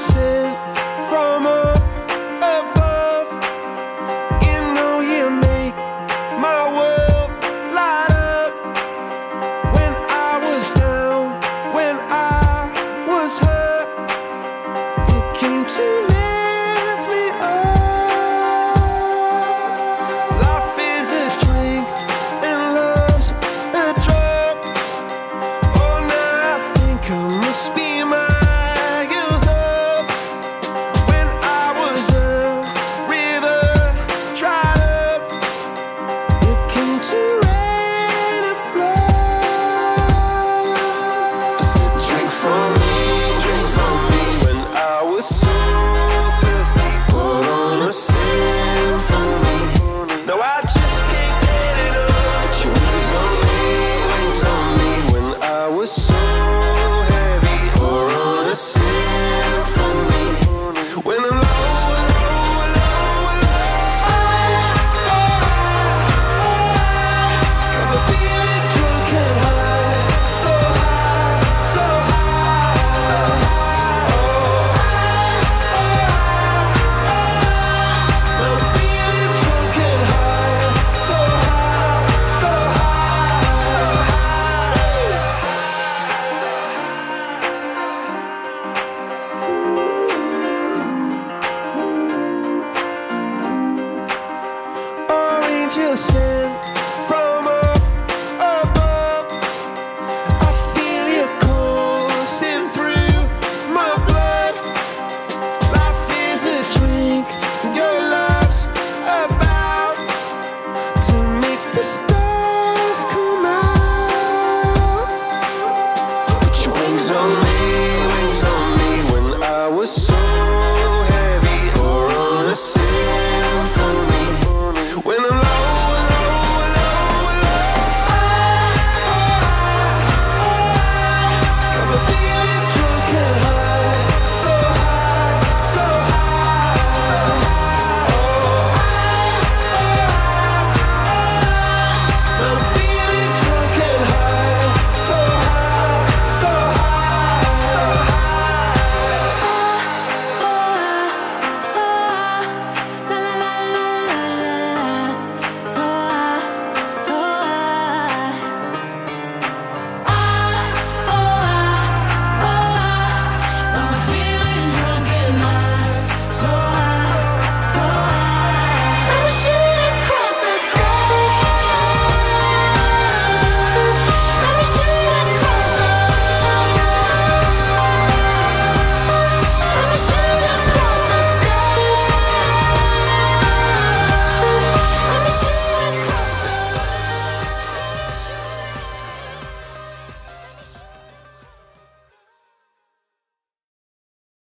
blessing from above. You know you make my world light up. When I was down, when I was hurt, you came to